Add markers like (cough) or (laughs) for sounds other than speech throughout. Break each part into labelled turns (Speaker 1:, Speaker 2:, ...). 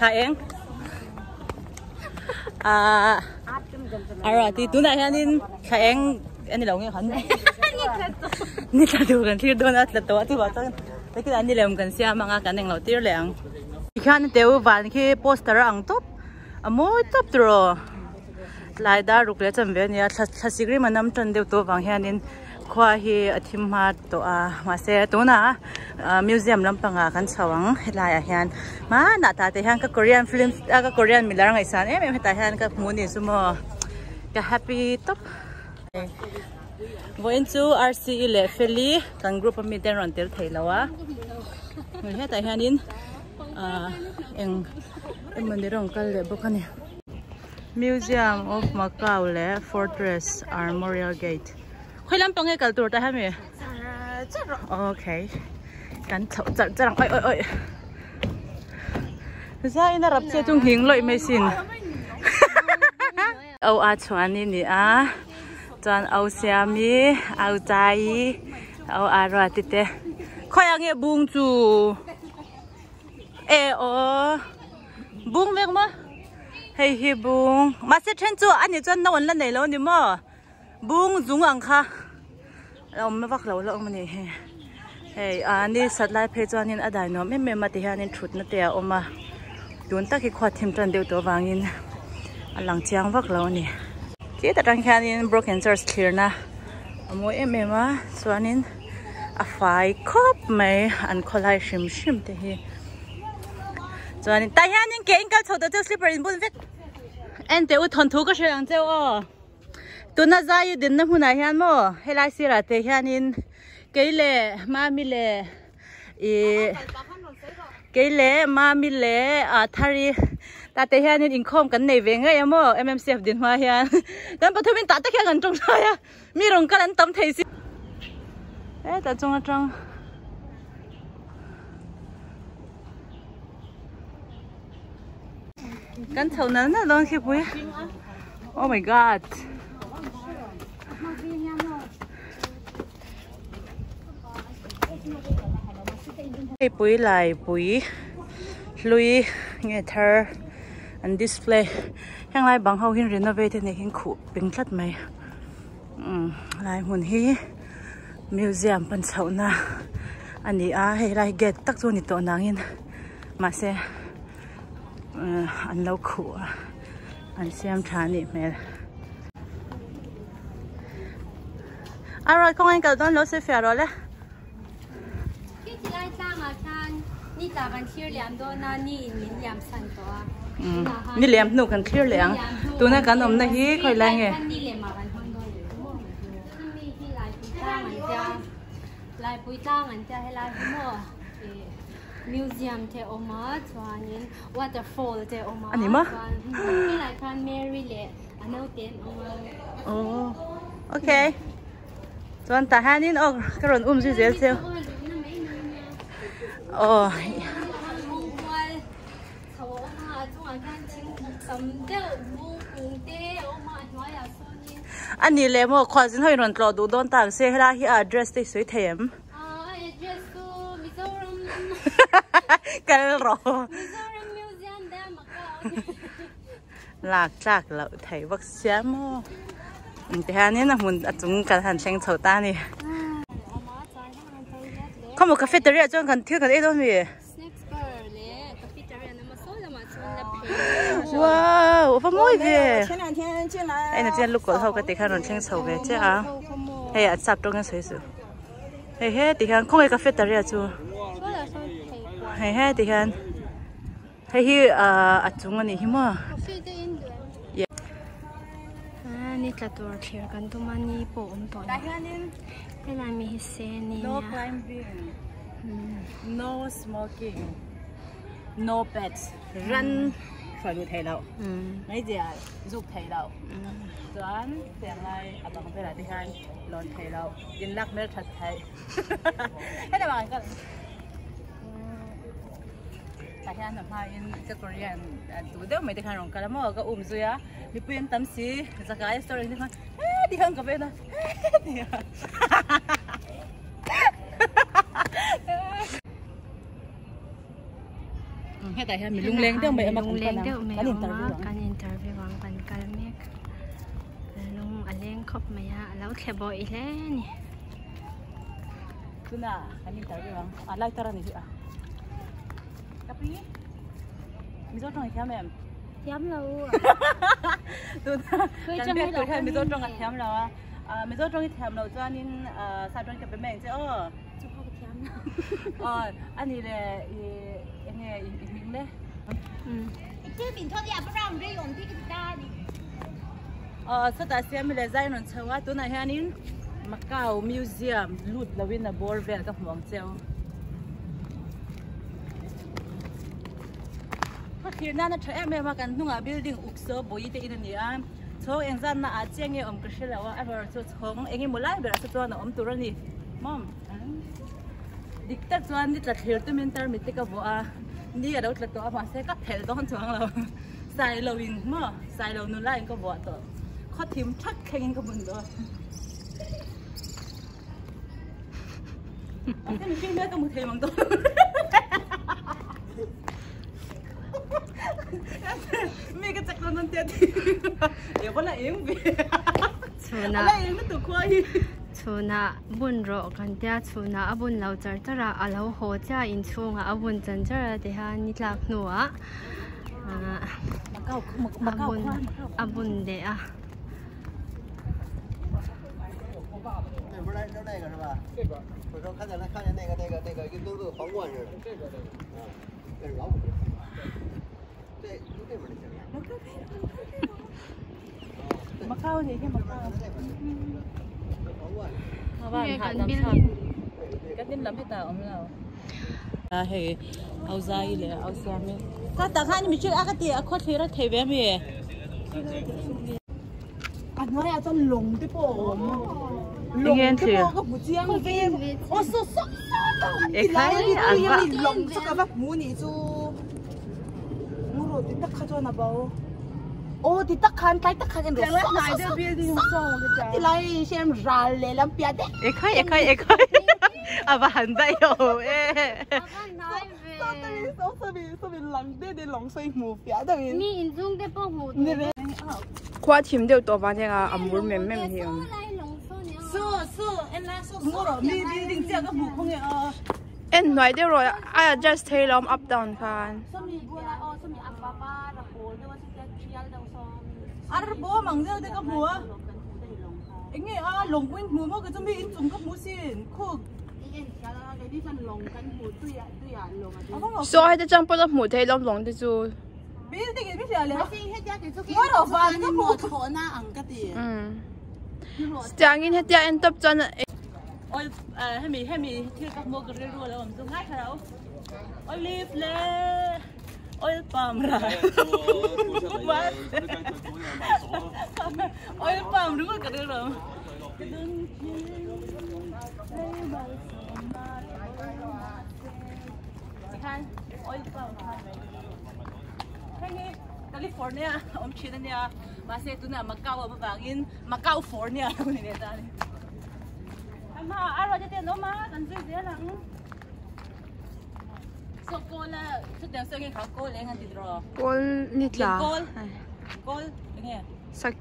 Speaker 1: khai eng à à rồi thì tụi này anh khai eng anh lâu nghe hẳn ni ta du kan thir don at la to tu ba tan lekin ani lem kan sia manga kan eng lo tir leng khan teu van khi poster ang top amoi top tro lai da ruk le cham ve nia thla thla sigri manam tan deu to wang hianin khwa hi athim ma to a ma se to na uh, museum lampanga kan chawang helai a hian. Ma na ta te hian ka korean film uh, ka korean milar ngai san em em ta hian ka muni sumo ka happy top. Voin chu RCE le feli, kan group of meeting ron tel theilawa
Speaker 2: ngai
Speaker 1: he ta hianin
Speaker 2: a uh, eng em
Speaker 1: mani rong kal le bokani Museum of Macau le Fortress Armorial Gate khoi lam pangai kal tur ta ha me okay kan chau char charang oi oi oi za ina rap che chung hing loi me sin au (laughs) a chuan ni ni a. Chuan au siami au chai au a ro ti te. Khoi ang e bung chu. E o. Bung mek ma hei hi bung ma se chen chu ani chuan na wan la nei lo ni mo bung zung ang kha. Om me vak lo lo ma ni he hei ani sat lai phe chuan in adai no me me ma ti hian in thut na te a oma tun ta ki khwa thim tran deu to wangin alang chiang vak lo ni. Ti ta tang khan in broken church clear na. Amo em em a, chuan in a fai khop mai an kholai shim shim te hi. Chuan in, ta hian in ke in kal chho to slipper in bun vek. En te u thon thu ka shang cheu o tu na zai din na huna hian mo. Helai sira te hian in keile ma mi le e keile ma mi le a thari. Ta te hian in khom kan nei ve ngai amo mmcf din hua hian (laughs) dan pathumin ta ta kha kan tong sa ya. Mi rong kan an tam thei si e ta chung atang chong kan chau na na, long khi pui oh my god. Pui lại pui lui nghe thơ and display. Hang lai bằng hậu hin renovate này hin khu bình thất mày um ừ, lại mun hi museum pan sau na. Ani a hay lai get tak chu ni to nangin Mà sẽ ừ, anh lo khu anh xem tha ni à mẹ Alright, con anh cầu đón nó sẽ phải rồi đấy.
Speaker 2: là bạn thiêu liam đó na ni mình liam san đó
Speaker 1: ni liam nu cần thiêu liam tu na cần ông na hi khơi lang nghe
Speaker 2: lại bụi tang anh cha hay lại cái mua museum thế ôm á cho anh waterfall thế ôm á anh em á cái lại can Mary lệ anh đâu tiền ôm á
Speaker 1: oh okay Cho anh ta hai nín ông cái rồi um gì dễ sao ờ. Anh nhìn lên mà khoa dân hơi rộn lò đủ đón tàng xe ra hi address đi suy thèm (laughs) cái rõ lạc lạc lậu thấy vật xem mô. Thế này là mình chúng cả thành tranh sầu ta nè
Speaker 2: có một cafeteria
Speaker 1: cho cần thiếu cần ấy thôi mày. Wow phong môi về.
Speaker 3: anh là trên lúc
Speaker 1: cổ thâu cái tỷ khăn còn tranh sầu về chứ à
Speaker 3: hay
Speaker 1: à sập trong cái suối rồi. Hay hết tỷ khăn không ai cafeteria chứ.
Speaker 2: Hay
Speaker 1: hết tỷ khăn hay hi ờ, à à chúng anh hi mà
Speaker 2: nít là tuổi thiệt gần tụi mình đi bộ ông tuổi And I'm Hissenia. No
Speaker 1: climbing.
Speaker 2: Hmm.
Speaker 1: No smoking. No pets. Run. Phải đuổi thầy đâu. Mấy giờ? Giúp thầy đâu. Doan, tiền này, ở bằng thế là đi hai. Lòn thầy đâu. Yên lắc mới thật thầy. Thế là bằng cái... Tại khi anh làm hai cái Korean, tụi đeo mấy cái hàng rồng cả lắm mà cái ôm rồi á. Mình quyên tâm sĩ, ra cái story đi hơn. Đi hơn cả bên đó. kha (laughs) ta hian mi lung leng deuh mai ama kan leng deuh mai kan interview
Speaker 2: kan interview wang kan kal mek lung aleng khop mai ha lo thebo i le ni
Speaker 1: tuna kan interview wang alai tara ni a kapi mi zo tong kha mem
Speaker 2: thiam lo
Speaker 1: tuna kan biết tôi kha mi zo tong thiam lo a mi zo tong thiam lo cho nên sa tong ka pe meng che o
Speaker 2: chu kha thiam
Speaker 1: lo anh này là nghe in
Speaker 2: ừ.
Speaker 4: thôi đi à bây giờ đi ổn thì cái ta
Speaker 1: ờ sau đó xem mình lại dạy nó chơi quá. Tối nay anh in Macau Museum lụt là bên là ball về các món chơi. Khi na na cho em em kan nunga building ukso boyi te in ni am cho em zan na a cheng em om krishi la wa ever cho chong eng mo lai bera anh em tour turani mom dikta chuan ni tla thler tu mentar mi te ka bo a นี่เราตะกอมาเสก็เทต้องช่วงเราใส่เราอินเม่อใส่เรานุ่นไล่ก็บวตัวข้อทิมชักแข็งกับมึงด้วยแค่มึงกินเนื้อก็มือเทมังตัวมีก็จักรนันเตียทีเดี๋ยวก็ละเองบี
Speaker 2: ละเ
Speaker 1: องก็ตัวควาย
Speaker 2: chuna bun ro kan tia chuna abun lo char chara alo ho cha in chunga abun chan chara te ha ni tlak nuwa
Speaker 1: abun abun
Speaker 2: de a
Speaker 1: Macau 那天 Macau。bạn hạt làm cái tin lắm hệ ao dài là ao xa mi ta ta khăn mi chưa? Ác tiệt khó thấy ra thấy bé mi à,
Speaker 4: à nó là cho lồng cái bộ lồng cái bộ có bự chiang về
Speaker 2: ô
Speaker 4: số số cái này là lồng cho các muốn đi chú mua rồi thì tắt khai cho bao ô thì tắc khăn cái tắc khăn
Speaker 1: cái rồi sao lại sao thì
Speaker 4: lại xem ra lệ làm bia đấy
Speaker 1: em khơi em khơi em khơi. (laughs) à bà hẳn đây rồi
Speaker 2: sao tự nhiên
Speaker 4: sao
Speaker 3: sao bị sao
Speaker 4: bị
Speaker 3: lằng đê đê
Speaker 4: lằng
Speaker 3: xoay mù bia tự nhiên
Speaker 2: mi in dung đê bao mù
Speaker 3: khoa chìm đều tổ vào thế là ẩm muốn mềm mềm thì
Speaker 2: 是
Speaker 4: 是，俺俩说，我了，你你你这个不空的
Speaker 1: 啊。
Speaker 3: em noi de rồi I just thấy lom up down khan
Speaker 4: ar bo mang deu de ka mua
Speaker 1: anh nghe à lồng quên mua mà cái chuẩn bị in chung các mua xin khu so hay
Speaker 3: ta chẳng bao giờ mua thấy lồng lồng thế chứ
Speaker 1: biết thì cái biết là lấy
Speaker 4: mua đồ vào cái mua thốn na ăn cái gì
Speaker 1: จางอินเฮติ
Speaker 3: อาเอ็นตบจัน
Speaker 1: ôi à hay mì hay mì thì các mô cái rùa là mình dùng hát hả đâu. Ôi live lê. Ôi bầm ra quá. Ôi bầm đúng rồi cái đứa rồi. Cái đứa ôi bầm hay California, ông chị này, mà sẽ tụi nào Macau mà vàng in Macau California, cái này ta. Mà ai rồi cho tiền nó má, cần gì dễ lắm. So cô là chút đèo sơ nghe khó cô lên ngăn thịt rồi.
Speaker 3: Cô nít là. Cô.
Speaker 1: Cô. Nghe.
Speaker 3: Sạc.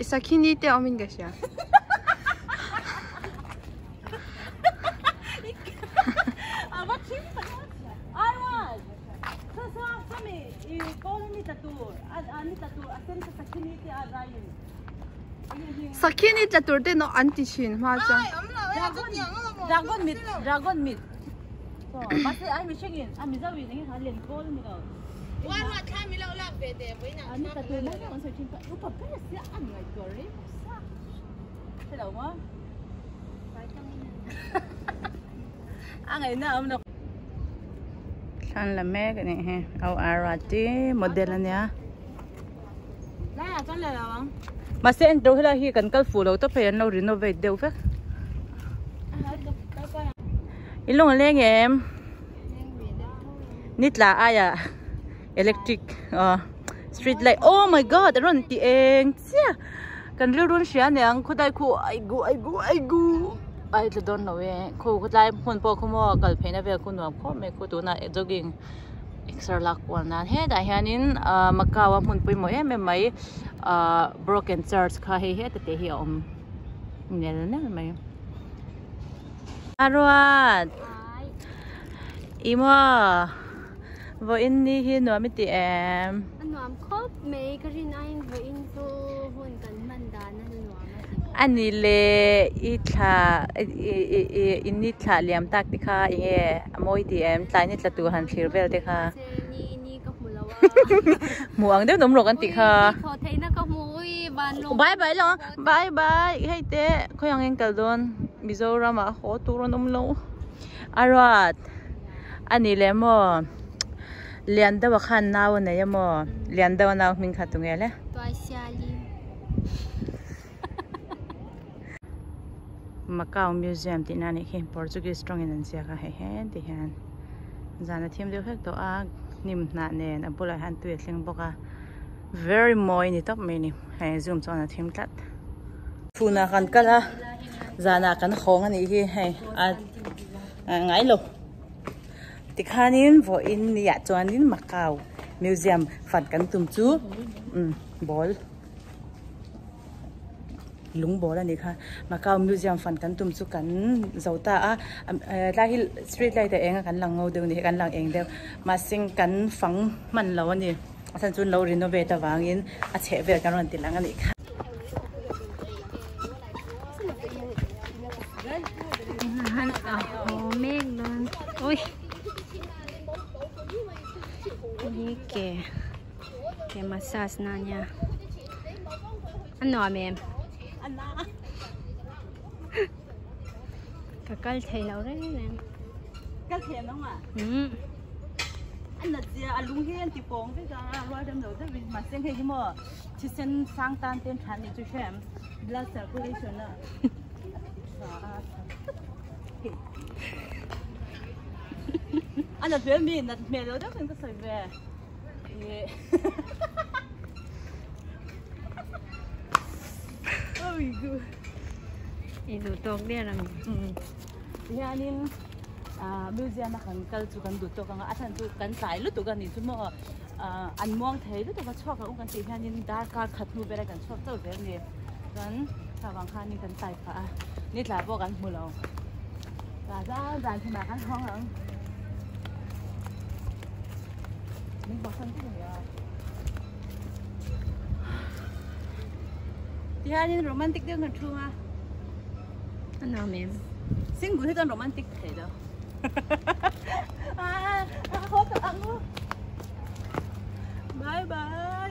Speaker 3: Sạc nít để ông mình cái gì à?
Speaker 1: 아, 뭐 지금 سامي يقولوا تاتور اني تاتور اكثر سكينتي الراين
Speaker 3: سكينتي تاتور دي نو انتي شين ما
Speaker 4: dragon. Meat
Speaker 1: dragon meat. So mà sẽ ai mình check in. Anh mới ra vì những cái liền cô luôn rồi quan rồi
Speaker 4: tham mình lâu lắm về để với nhau anh ta tôi nói rằng
Speaker 1: sự chuyện phải. Lúc bắp là sẽ ăn ngày rồi đấy sao thế đâu quá? (laughs) ăn ngày nào ông đâu ăn là mẹ cái này ha. Ao arati model này á là con là đâu mà sẽ đâu hết là hi cần cái phụ đầu tóc phải anh lâu rồi nó về đều phải 了吗？ มา
Speaker 2: เส้นดูให้เราฮีกันกัลฟูเราต้องไปเรารีโนเวทเดี๋ยวเฟกอีลงเล่งเอ็ม
Speaker 1: นิดละอายะอิเล็กทริกอ่าสตรีทไลท์โ อารัดอีม่ววอินนี่ฮีนัวมิติแอม
Speaker 2: อันนวมครบเมกรินไอวอินโซหุ่นกันมันดานั่นนว
Speaker 1: อันนี้เลยอีทลาอีอีอินนี่ทลาเลี้ยมตักดิค่ะอีเอมอยดีแอมตายนี่ทลาตัวหันเชียร์เวลดิค่ะหมวงเดี๋ยวหนุ่มหลกันติค่ะ
Speaker 2: บายบายลงบาย
Speaker 1: บายให้เต้เขายังเองกัลดน mizoram a ho turon umlo arat ani le mo lianda wa khan na wa ne mo lianda wa na min khatung ele
Speaker 2: to shali
Speaker 1: macau museum ti nani hin portuguese strong in ansia ka he he ti han zana thim deu hek to a nim na ne na bula han tu thleng boka very moi ni top me ni he zoom chona thim tat phuna kan kala
Speaker 2: zana kan
Speaker 1: khong ani hi hei a ngai lo tikhanin vo in ya chuanin macau museum, phản kan tum chu um ừ, ball lúng bò là nè kha. Mà cao museum, phản cắn tùm chú cắn dầu ta. Á la hi street light tại em cắn lăng ngâu đường, thì cắn lăng em đều. Mà sinh cắn phẳng mặn lâu anh đi san chun lâu, renovate vang in. À che về cắn lần tiền lăng anh đi
Speaker 2: mê luôn Ui Đi kìa. Kìa massage na nha. Anh nói em Cả cây thầy lâu đấy em
Speaker 1: ka khem nong a
Speaker 2: Ừ.
Speaker 1: An na chia a lung hian ti pong ve ga roi dam lo de ma sing he mo chi sen sang tan ten than ni chu shem blood circulation na (laughs) anh là phía mình là mẹ nó đó mình có sợi về ôi gud
Speaker 2: Itu tok dia lang
Speaker 1: yanin à museum mà kan kal chu kan du to kan athan chu kan sai lu tu kan ni chu mo an mong thei lu tu ka chok ka ung kan ti yanin dar ka khat nu bera kan chok to ve ni kan sa wang khan ni kan sai pha ni tla bo kan mu lo ra ra ran thi ma kan hong ang tu ya yanin romantic dia kan thu ma
Speaker 2: Anh nói em
Speaker 1: sinh cũng hết romantic thế đâu (laughs) à, à hốt ăn luôn bye bye